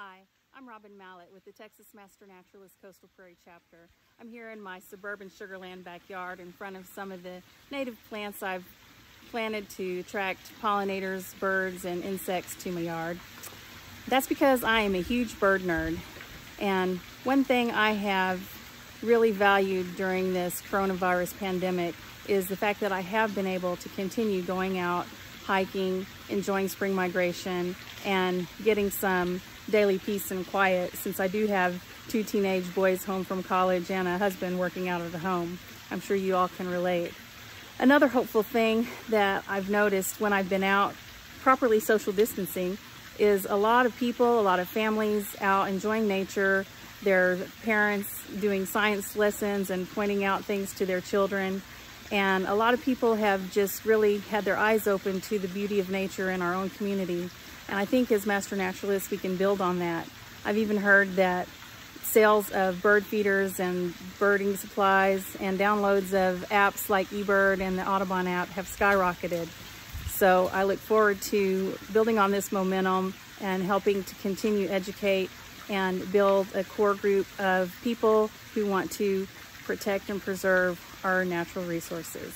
Hi, I'm Robbin Mallett with the Texas Master Naturalist Coastal Prairie Chapter. I'm here in my suburban Sugarland backyard in front of some of the native plants I've planted to attract pollinators, birds, and insects to my yard. That's because I am a huge bird nerd. And one thing I have really valued during this coronavirus pandemic is the fact that I have been able to continue going out hiking, enjoying spring migration, and getting some daily peace and quiet since I do have two teenage boys home from college and a husband working out of the home. I'm sure you all can relate. Another hopeful thing that I've noticed when I've been out properly social distancing is a lot of people, a lot of families out enjoying nature, their parents doing science lessons and pointing out things to their children. And a lot of people have just really had their eyes open to the beauty of nature in our own community. And I think as master naturalists, we can build on that. I've even heard that sales of bird feeders and birding supplies and downloads of apps like eBird and the Audubon app have skyrocketed. So I look forward to building on this momentum and helping to continue educate and build a core group of people who want to protect and preserve our natural resources.